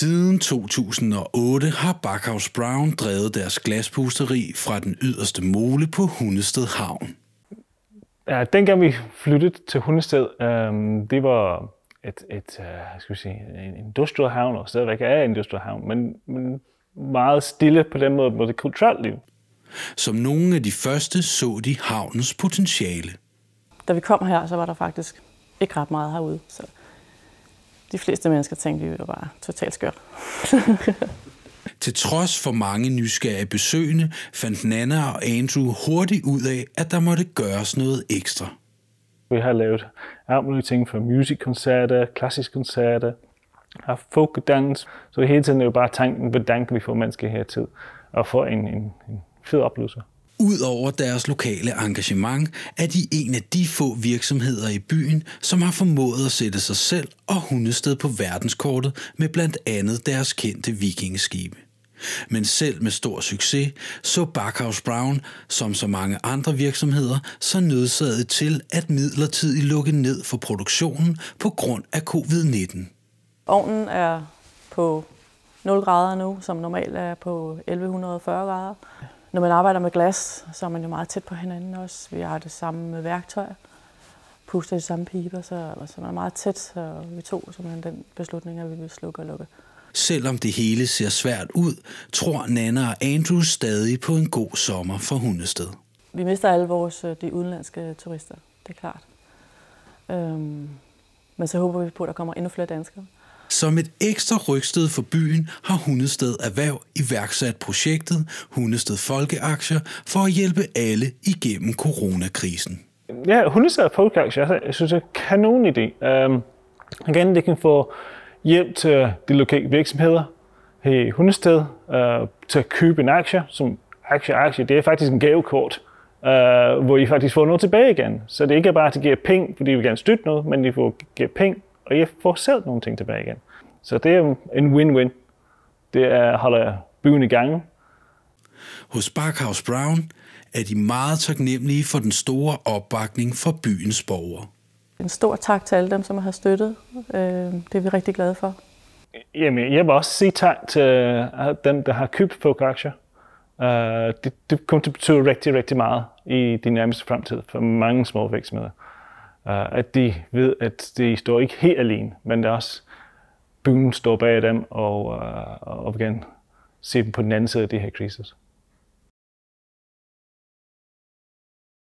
Siden 2008 har Backhouse Brown drevet deres glaspusteri fra den yderste mole på Hundested Havn. Ja, dengang vi flyttede til Hundested, øhm, det var et, et uh, skal vi sige, en industrial havn, og stadigvæk er en industrial havn, men, men meget stille på den måde, på det kulturelle liv. Som nogle af de første så de havnens potentiale. Da vi kom her, så var der faktisk ikke ret meget herude. Så de fleste mennesker tænkte, at vi var bare totalt skørt. Til trods for mange nysgerrige besøgende, fandt Nana og Andrew hurtigt ud af, at der måtte gøres noget ekstra. Vi har lavet alt mulige ting for musikkoncerter, klassiske koncerter, har folkedans. Så hele tiden er jo bare tanken, hvordan kan vi få mennesker hertil og få en, en, en fed oplevelse. Udover deres lokale engagement, er de en af de få virksomheder i byen, som har formået at sætte sig selv og hundested på verdenskortet med blandt andet deres kendte vikingeskibe. Men selv med stor succes, så Backhouse Brown, som så mange andre virksomheder, så nødsaget til at midlertidigt lukke ned for produktionen på grund af covid-19. Ovnen er på 0 grader nu, som normalt er på 1140 grader. Når man arbejder med glas, så er man jo meget tæt på hinanden også. Vi har det samme værktøj, puster de samme piber, så, så man er meget tæt, så vi tog simpelthen den beslutning, at vi vil slukke og lukke. Selvom det hele ser svært ud, tror Nana og Andrew stadig på en god sommer for Hundested. Vi mister alle vores øh, de udenlandske turister, det er klart. Øhm, men så håber vi på, at der kommer endnu flere danskere. Som et ekstra rygsted for byen har Hundested Erhverv iværksat projektet Hundested Folkeaktier for at hjælpe alle igennem coronakrisen. Ja, Hundested Folkeaktier, jeg synes, er en kanon idé. Um, igen, det kan få hjælp til de lokale virksomheder i Hundested uh, til at købe en aktie, som aktie aktie, det er faktisk en gavekort, uh, hvor I faktisk får noget tilbage igen. Så det er ikke bare, at de giver penge, fordi vi gerne støtte noget, men de får giver penge og jeg får selv nogle ting tilbage igen. Så det er en win-win. Det er, holder byen i gang. Hos Backhouse Brown er de meget taknemmelige for den store opbakning fra byens borgere. En stor tak til alle dem, som har støttet. Øh, det er vi rigtig glade for. Jamen, jeg vil også sige tak til øh, dem, der har købt Folk-aktier. Uh, det, det kommer til at betyde rigtig, rigtig meget i de nærmeste fremtid for mange små virksomheder. At de ved, at de står ikke helt alene, men der også byen står bag dem og, uh, og igen se dem på den anden side af det her krisis.